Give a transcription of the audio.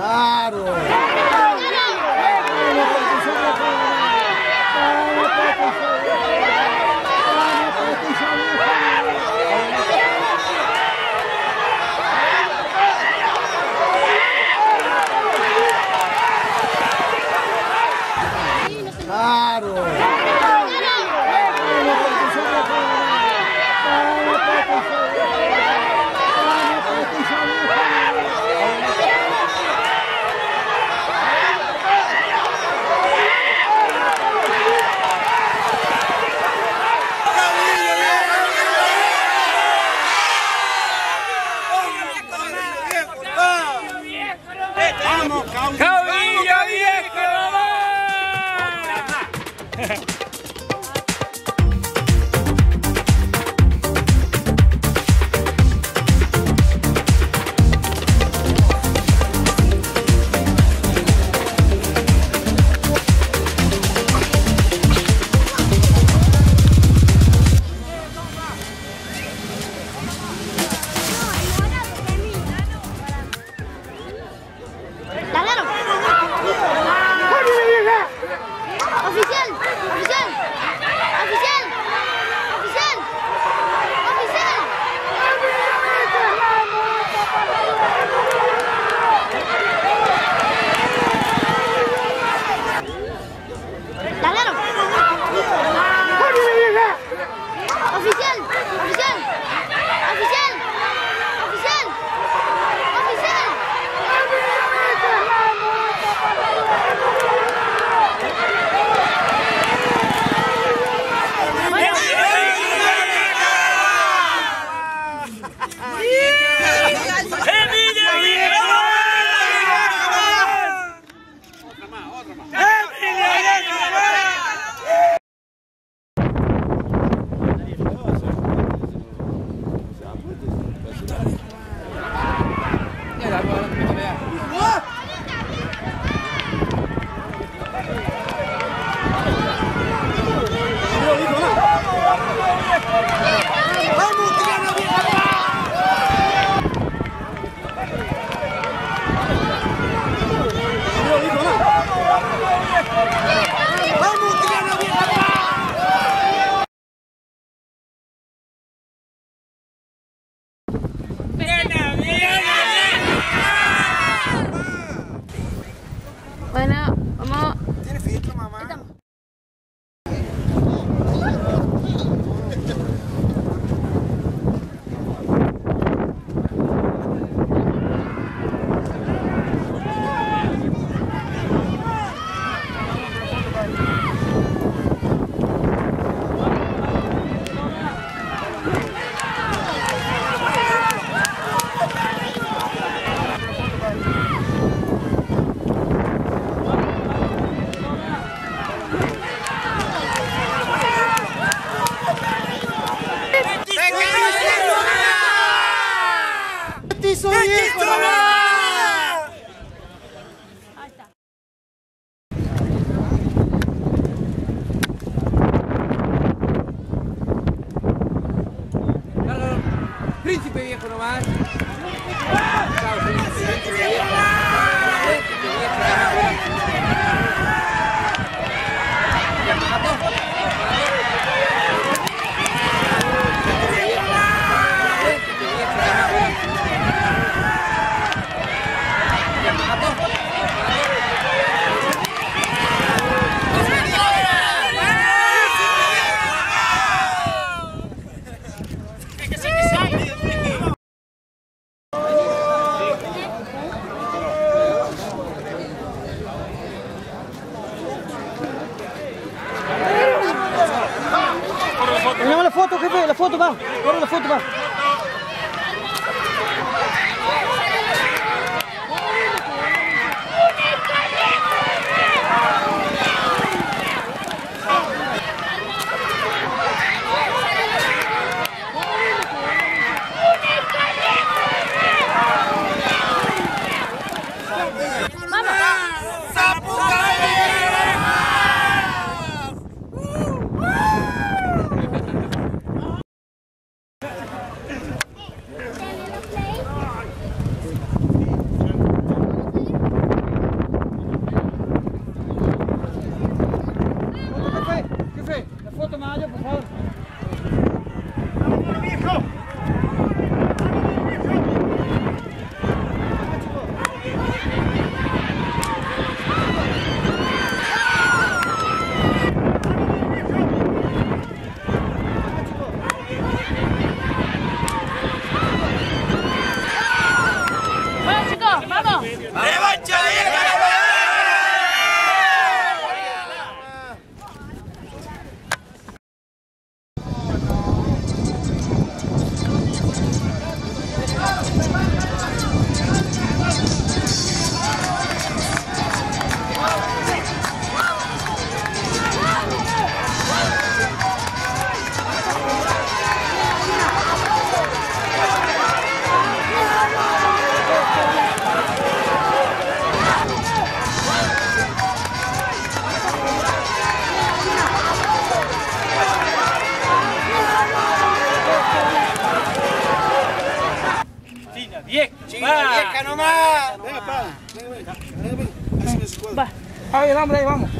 Claro! Vamos, causa. Bye. ¡Petizo viejo! Vieja nomás. Venga, pa. Venga, venga. Ahí, el ahí vamos.